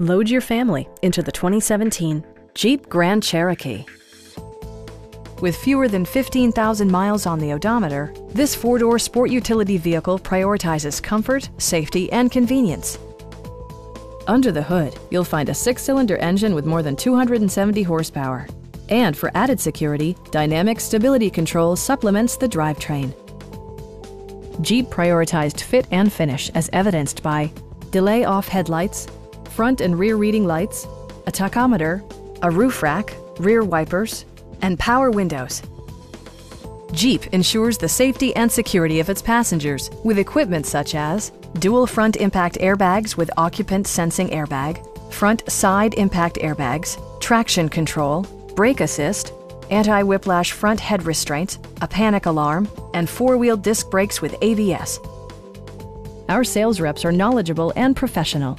Load your family into the 2017 Jeep Grand Cherokee. With fewer than 15,000 miles on the odometer, this four-door sport utility vehicle prioritizes comfort, safety, and convenience. Under the hood, you'll find a six-cylinder engine with more than 270 horsepower. And for added security, Dynamic Stability Control supplements the drivetrain. Jeep prioritized fit and finish as evidenced by delay off headlights, front and rear reading lights, a tachometer, a roof rack, rear wipers, and power windows. Jeep ensures the safety and security of its passengers with equipment such as dual front impact airbags with occupant sensing airbag, front side impact airbags, traction control, brake assist, anti-whiplash front head restraints, a panic alarm, and four-wheel disc brakes with ABS. Our sales reps are knowledgeable and professional.